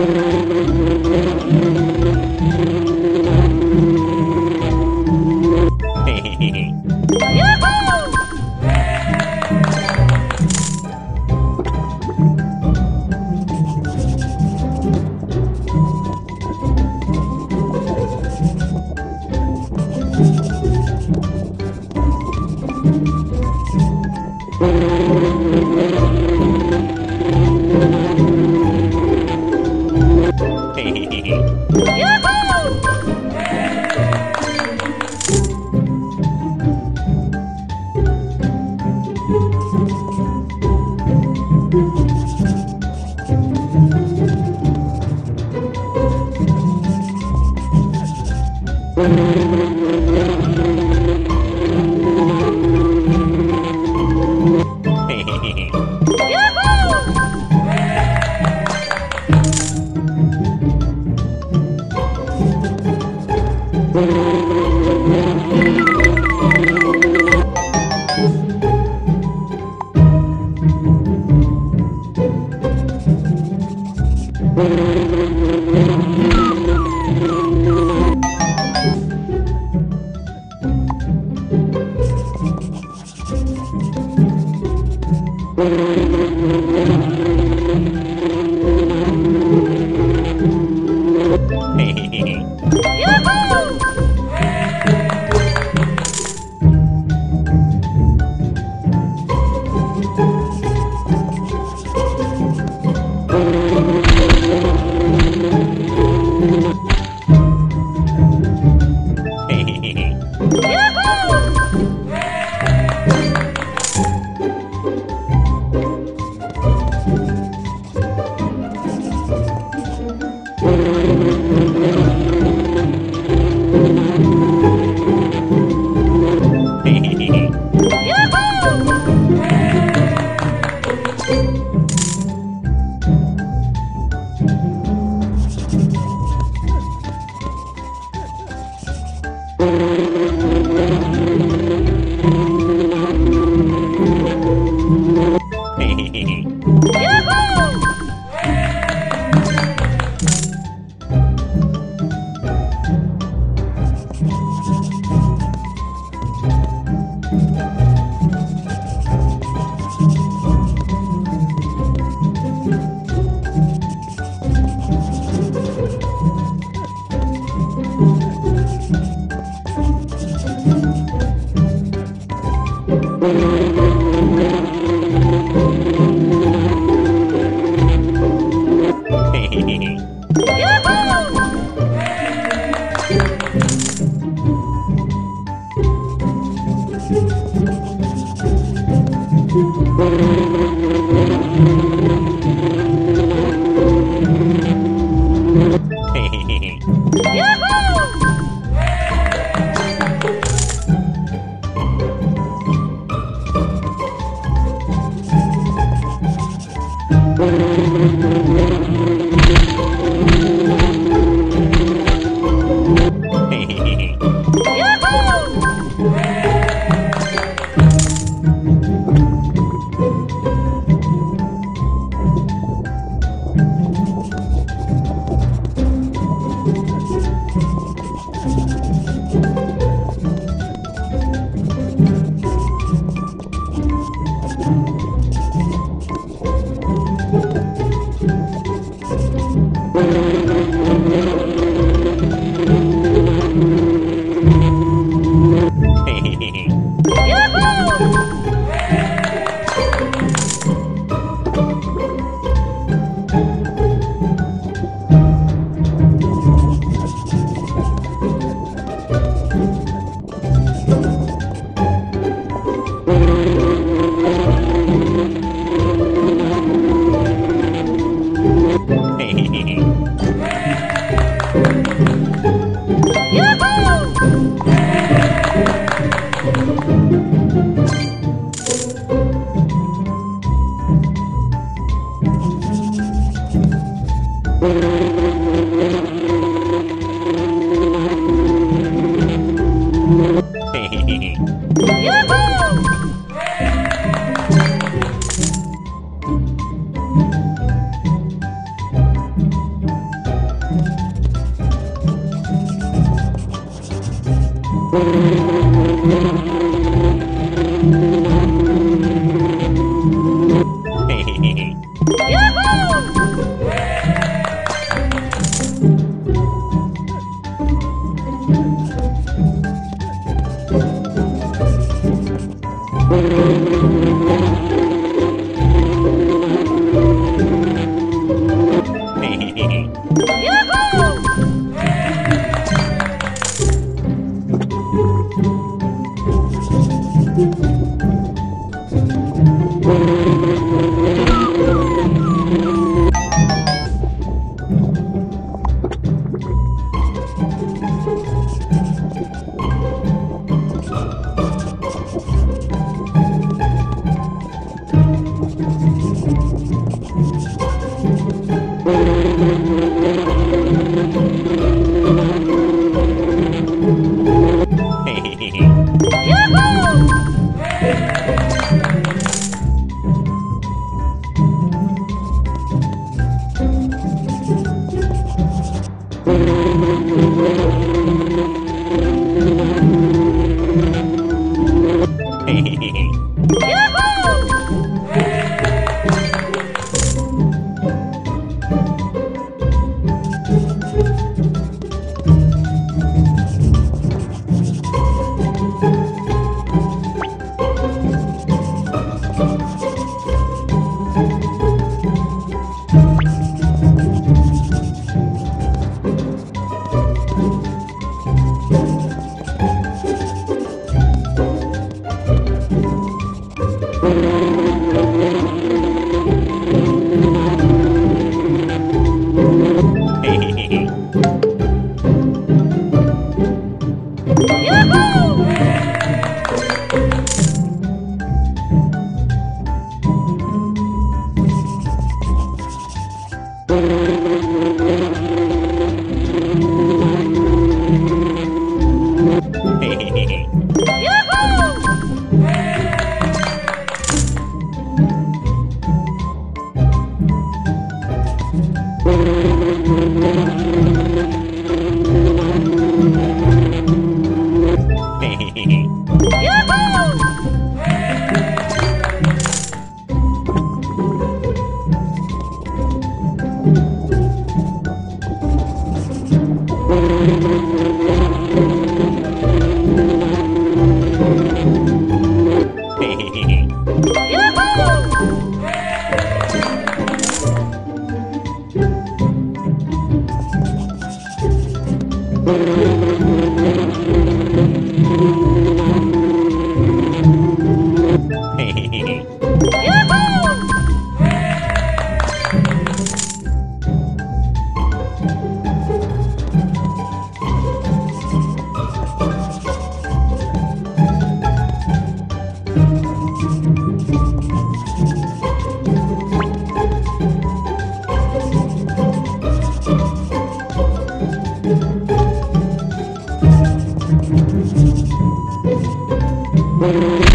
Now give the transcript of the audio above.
Thank Thank you. Thank Thank Thank you.